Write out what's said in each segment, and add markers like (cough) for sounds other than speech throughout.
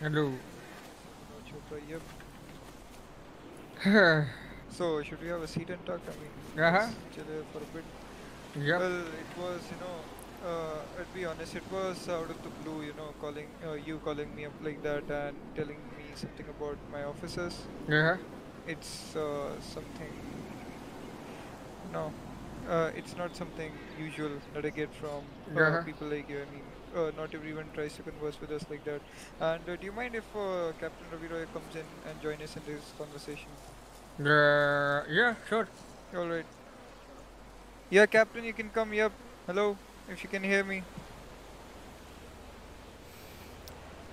Hello. Chopra, (laughs) yep. so, should we have a seat and talk? I mean, uh-huh. chill for a bit. Yep. Well, it was, you know, uh, I'll be honest, it was out of the blue, you know, calling uh, you calling me up like that and telling me something about my officers. Yeah. It's uh, something. No, uh, it's not something usual that I get from uh, Yeah. people like you. I mean, uh, not everyone tries to converse with us like that. And uh, do you mind if uh, Captain Ravi Roy comes in and join us in this conversation? Uh, yeah, sure. All right. Yeah, Captain, you can come. Yep. Hello, if you can hear me.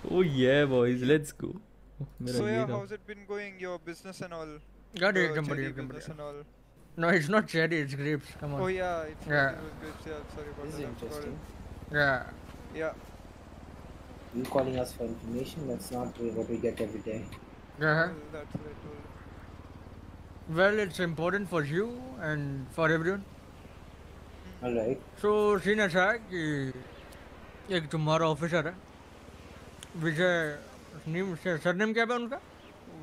Oh yeah, boys, let's go. So yeah, how's it been going? Your business and all. Got it, somebody. And all. No, it's not cherry, it's grapes. Come on. Oh yeah, it's yeah. It grapes. Yeah, sorry about this that. Is interesting. Yeah. Yeah. You calling us for information? That's not what we get every day. Uh-huh. Well, that's what Well, it's important for you and for everyone. All right. So, scene ऐसा है कि एक तुम्हारा officer है विजय name surname क्या है उनका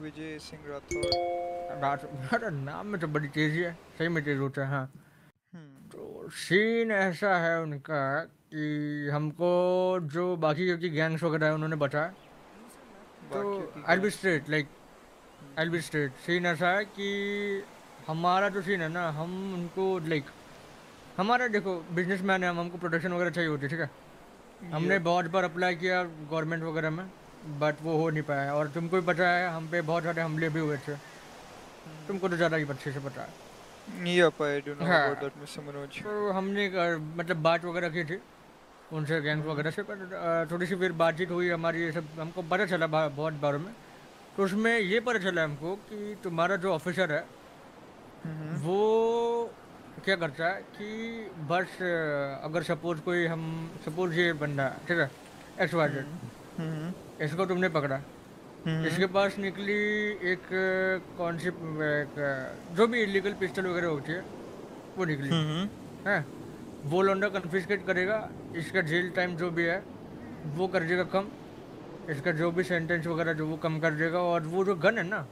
Vijay Singh Rathod. रात अरे नाम में तो बड़ी तेज़ी है सही में तेज होता है हाँ Hmm. तो सीन ऐसा है उनका कि हमको जो बाकी की गैंग्स वगैरह है उन्होंने बताया तो I be straight like I be straight scene ऐसा है कि हमारा जो सीन है ना हम उनको लाइक हमारा देखो बिज़नेस मैन है हम हमको प्रोटेक्शन वगैरह चाहिए होती है ठीक है? हमने बहुत बार अप्लाई किया गवर्नमेंट वगैरह में बट वो हो नहीं पाया। और तुमको भी पता है हम पे बहुत सारे हमले भी हुए थे। तुमको तो ज़्यादा ही अच्छे से पता है। हाँ। about that, Mr. Manoj. तो हमने मतलब बात वगैरह की थी। उनसे गैंग्स वगैरह से पर थोड़ी सी फिर बातचीत हुई हमारी ये सब हमको पता चला बहुत बारों में तो उसमें ये पता चला हमको कि तुम्हारा जो ऑफिसर है वो क्या करता है कि बस अगर सपोज़ कोई हम सपोज़ ये बंदा ठीक है एक्स वाई जेड. इसको तुमने पकड़ा. इसके पास निकली एक कौन सी एक, जो भी इलीगल पिस्टल वगैरह होती है वो निकली. है वो लौंडा कन्फिस्केट करेगा इसका जेल टाइम जो भी है वो कर देगा कम इसका जो भी सेंटेंस वगैरह जो वो कम कर देगा और वो जो गन है ना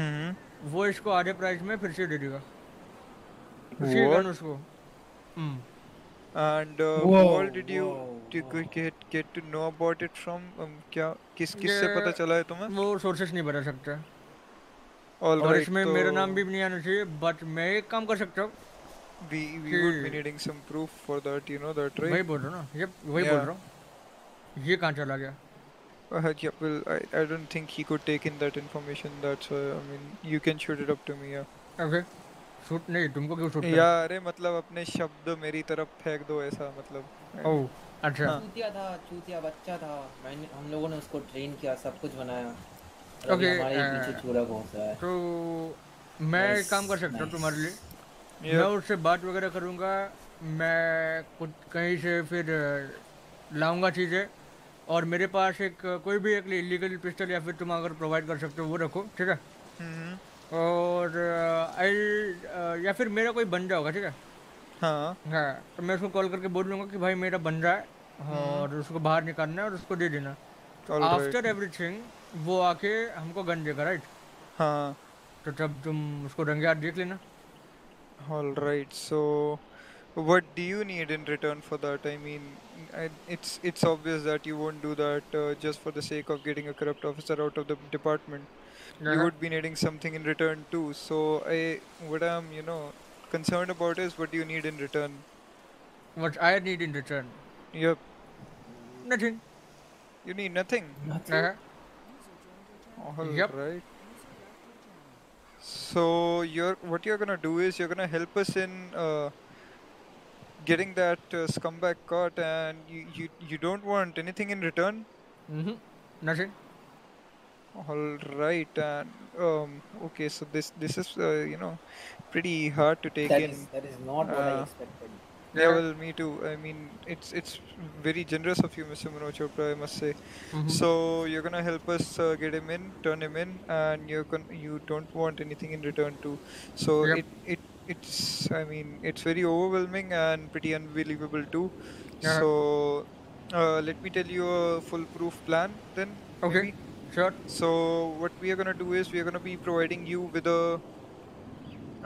Hmm. वो इसको आधे प्राइस में फिर से दे देगा गन उसको हम्म And uh, Whoa, all did you whoa, whoa. get get to know about it from? Um, क्या किस किस से पता चला है तुम्हें? वो सोर्सेस नहीं बता सकता All और right, इसमें तो मेरा नाम भी नहीं आना चाहिए बट मैं एक काम कर सकता हूँ we we would be needing some proof for that. You know that, right वही बोल रहा हूँ ना ये वही बोल रहा हूँ ये कहाँ चला गया Uh, yeah, well, I, I don't think he could take in that information. That's why I mean, you can shoot it up to me. Yeah. Okay shoot नहीं तुमको क्यों शूट या अरे मतलब अपने शब्द मेरी तरफ़ फेंक दो ऐसा मतलब ओह अच्छा हाँ। चूतिया था चूतिया बच्चा था मैंने हम लोगों ने उसको ट्रेन किया सब कुछ बनाया Okay, हमारे ही uh, पीछे चूड़ा घोंसा है तो मैं Nice, काम कर सकता हूँ nice. तुम्हारे लिए मैं उससे बात वगैरह करूँगा। मैं कुछ कहीं से फिर लाऊँगा चीज़ें। और मेरे पास एक कोई भी एक इलीगल पिस्टल या फिर तुम अगर प्रोवाइड कर सकते हो वो रखो ठीक है? हम्म, और आई या फिर मेरा कोई बंदा होगा ठीक है? हाँ। हाँ तो मैं उसको कॉल करके बोल लूँगा कि भाई मेरा बंदा है और उसको बाहर निकालना है और उसको दे देना. आफ्टर एवरीथिंग वो आके हमको गन देगा राइट हाँ। तो तब तुम उसको रंगे हाथ देख लेना। All right. So, what do you need in return for that? I mean, I, it's it's obvious that you won't do that uh, just for the sake of getting a corrupt officer out of the department. You Uh-huh. would be needing something in return too. So, I what I'm you know concerned about is what do you need in return? What I need in return? Yep. Nothing. You need nothing. Uh-huh. All Yep. right. So you're what you're gonna do is you're gonna help us in uh, getting that uh, scumbag caught, and you, you you don't want anything in return. Mm-hmm. Nothing. All right, and um, okay, so this this is uh, you know pretty hard to take that in. is that is not what I Uh, expected Yeah, well, me too. I mean, it's it's very generous of you, Mr. Manoj Chopra, I must say. Mhm. So you're gonna help us uh, get him in, turn him in, and you're con- you don't want anything in return too. So Yep. it it it's I mean it's very overwhelming and pretty unbelievable too. Yeah. So uh, let me tell you a foolproof plan then. Okay. maybe. Sure. So what we are gonna do is we are gonna be providing you with a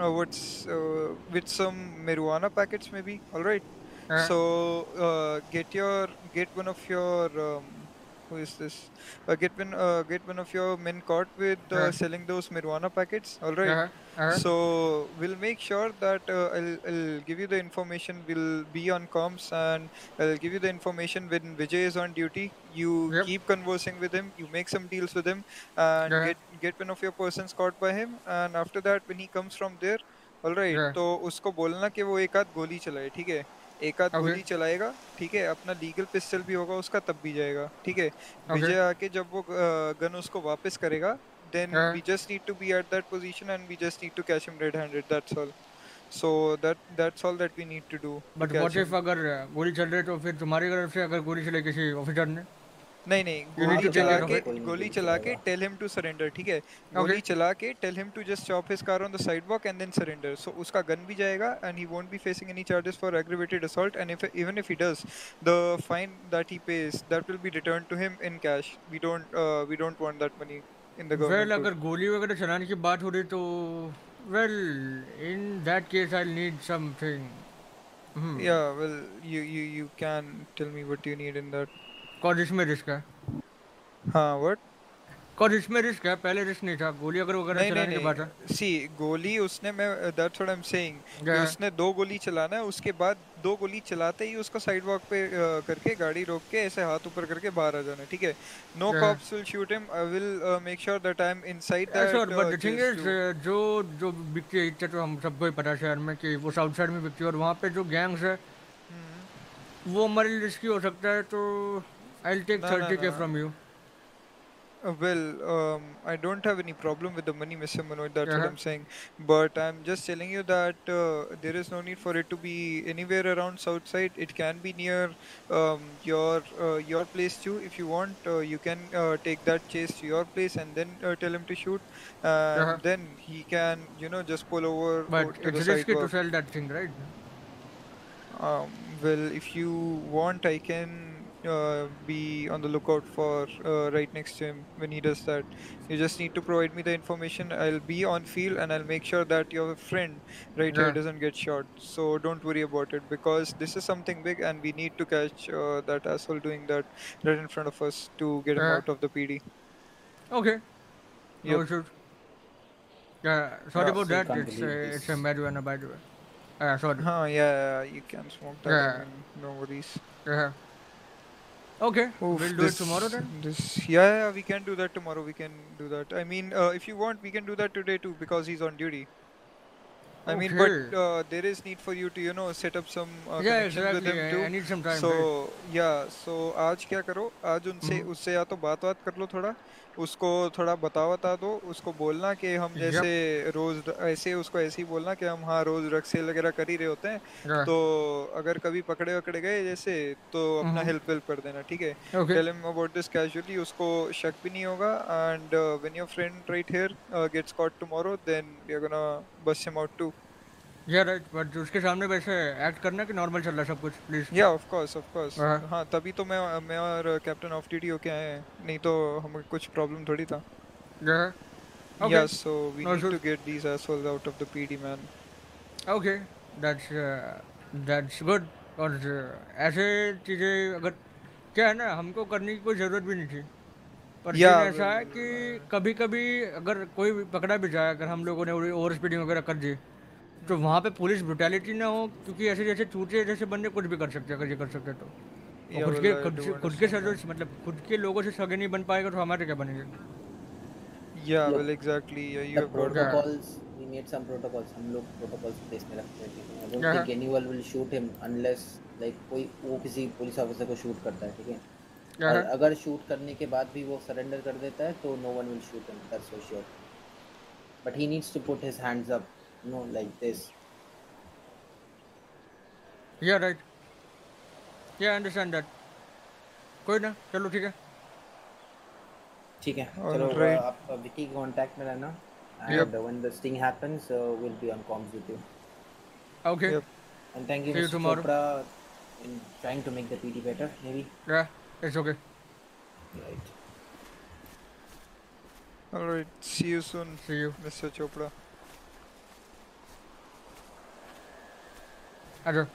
uh, what's uh, with some marijuana packets maybe. All right. Uh, So uh, get your get one of your um, who is this? Uh, get one uh, get one of your men caught with uh, Uh. selling those marijuana packets. All right. uh-huh, uh-huh. So we'll make sure that uh, I'll, I'll give you the information. We'll be on comms and I'll give you the information when Vijay is on duty. You Yep. keep conversing with him. You make some deals with him and Yeah. get get one of your persons caught by him. And after that, when he comes from there, all right right, तो उसको बोलना कि वो एक आध गोली चलाए ठीक है? एक आध okay. गोली चलाएगा ठीक है? अपना लीगल पिस्टल भी होगा उसका तब भी जाएगा ठीक है? विजय आके जब वो गन उसको वापस करेगा then we just need to be at that position and we just need to catch him red handed that's all so that that's all that we need to do but what if अगर गोली चल रही है तो फिर तुम्हारी तरफ़ से अगर गोली चले किसी ऑफिसर ने? नहीं नहीं गोली चला के गोली चला के टेल हिम टू सरेंडर ठीक है? गोली चला के tell him to just chop his car on the sidewalk and then surrender so उसका गन भी जाएगा and he won't be facing any charges for aggravated assault and if even if he does the fine that he pays that will be return to him in cash we don't we don't want that money in the well अगर गोली वगैरह चलाने की बात हो रही तो well in that case I need something yeah well you you you can tell me what you need in that cause इसमें रिस्क है? हाँ what? कॉज इसमें रिस्क है? पहले रिस्क नहीं था। गोली अगर वगैरह चलाने के बाद सी गोली उसने मैं that's what I am saying उसने दो गोली चलाना है उसके बाद दो गोली चलाते ही उसको साइड वॉक पे करके गाड़ी रोक के ऐसे हाथ ऊपर करके बाहर आ जाना ठीक है? No cops will shoot him I will make sure that I am inside that sure but the thing is जो जो बिकती है इतना तो हम सबको ही पता शहर में कि वो साउथ साइड में बिकती है और वहाँ पे जो गैंग्स है वो हमारे लिए रिस्की हो सकता है तो I'll take no, 30k no, no. from you. Uh, well, um, I don't have any problem with the money, Mr. Manoj, that's uh -huh. what uh-huh. I'm saying. But I'm just telling you that uh, there is no need for it to be anywhere around south side. It can be near um, your uh, your place too, if you want. Uh, you can uh, take that chase to your place and then tell him to shoot. -huh. Then he can, you know, just pull over. But to it's risky to sell that thing, right? Um, well, if you want, I can uh, be on the lookout for uh, right next to him when he does that you just need to provide me the information I'll be on field and I'll make sure that your friend right here doesn't get shot so don't worry about it because this is something big and we need to catch uh, that asshole doing that right in front of us to get him Yeah. out of the PD Okay. No Yep. issues. Yeah, sorry Yeah, about so that. It's uh, it's a marijuana by the way. Uh, sorry. huh yeah, yeah you can smoke that Yeah. No worries Yeah. Okay, Oof, we'll do this, it tomorrow then. This, yeah, yeah, we can do that tomorrow. We can do that. I mean, uh, if you want, we can do that today too because he's on duty. I mean, but uh, there is need for you to, you know, set up some uh, yeah, with exactly. him I, too. I need some time. so right? yeah, so आज क्या करो आज उनसे हम्म। उससे या तो बात बात कर लो थोड़ा उसको थोड़ा बता बता दो उसको बोलना कि हम Yep. जैसे रोज ऐसे उसको ऐसे ही बोलना कि हम हाँ रोज ड्रग सेल वगैरह कर ही रहे होते हैं Yeah. तो अगर कभी पकड़े वकड़े गए जैसे तो अपना हम्म। हेल्प कर देना ठीक है Okay. tell him about this casually उसको शक भी नहीं होगा and uh, when your friend right here uh, gets caught tomorrow then we are gonna bust him out too Yeah, right. But उसके सामने वैसे एक्ट करना कि नॉर्मल चल रहा सब कुछ please yeah of course of course हाँ। तभी तो मैं मैं और कैप्टन ऑफ़ ड्यूटी होके आए हैं नहीं तो हमें कुछ प्रॉब्लम थोड़ी था we No need to issues. get these assholes out of the PD man Okay. That's uh, that's good. और uh, ऐसे चीज़ें अगर क्या है ना हमको करने की कोई ज़रूरत भी नहीं थी पर Yeah, ऐसा है कि कभी कभी अगर कोई पकड़ा भी जाए अगर हम लोगों ने ओवर स्पीडिंग वगैरह कर दी तो वहाँ पे पुलिस ब्रुटैलिटी ना हो क्योंकि ऐसे जैसे चूटे जैसे बंदे कुछ भी कर सकते हैं अगर ये कर सकते तो। खुद के खुद के सर मतलब खुद के लोगों से सगे नहीं बन पाएगा तो हमारे क्या बनेंगे? या वेल एग्जैक्टली या you have protocols we need some protocols हम लोग प्रोटोकॉल्स प्लेस में रखते हैं don't think anyone will shoot him unless like कोई वो किसी पुलिस ऑफिसर को शूट करता है ठीक है? अगर शूट करने के बाद भी वो सरेंडर कर देता है तो no one will shoot him that's for sure but he needs to put his hands up you know, like this. Yeah, right. Yeah, I understand that. कोई ना चलो ठीक है ठीक है. All चलो right. uh, आप विकी के कांटेक्ट में रहना. And Yep. uh, when the sting happens, uh, we'll be on comms with you. Okay Yep. And thank you, See you Mr. tomorrow. Chopra, in trying to make the PD better, maybe. या it's okay Right. All right. See you soon, see you Mr. Chopra. 开始